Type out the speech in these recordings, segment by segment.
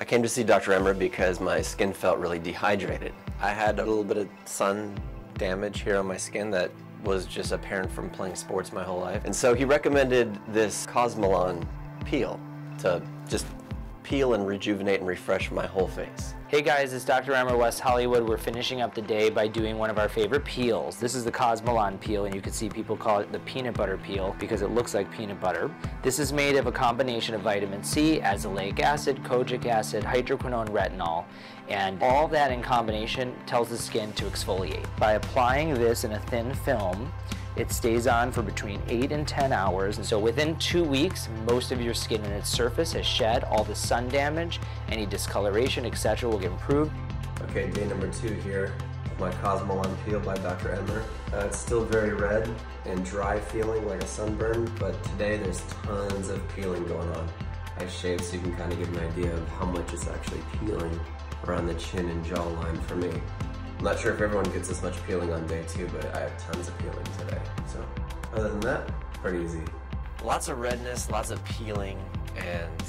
I came to see Dr. Emer because my skin felt really dehydrated. I had a little bit of sun damage here on my skin that was just apparent from playing sports my whole life. And so he recommended this Cosmelan peel to just peel and rejuvenate and refresh my whole face. Hey guys, it's Dr. Emer West Hollywood. We're finishing up the day by doing one of our favorite peels. This is the Cosmelan peel, and you can see people call it the peanut butter peel because it looks like peanut butter. This is made of a combination of vitamin C, azelaic acid, kojic acid, hydroquinone, retinol, and all that in combination tells the skin to exfoliate. By applying this in a thin film, it stays on for between 8 and 10 hours, and so within two weeks, most of your skin and its surface has shed all the sun damage, any discoloration, etc. will get improved. Okay, day number two here. My Cosmelan peel by Dr. Emer. Uh, it's still very red and dry feeling like a sunburn, but today there's tons of peeling going on. I shaved so you can kind of get an idea of how much it's actually peeling around the chin and jawline for me. I'm not sure if everyone gets as much peeling on day two, but I have tons of peeling today. So other than that, pretty easy. Lots of redness, lots of peeling, and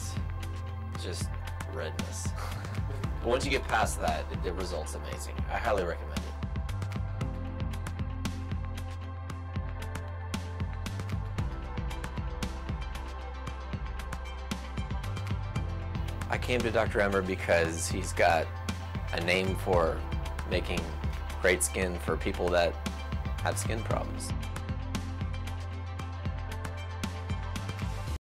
just redness. but once you get past that, the result's amazing. I highly recommend it. I came to Dr. Emer because he's got a name for making great skin for people that have skin problems.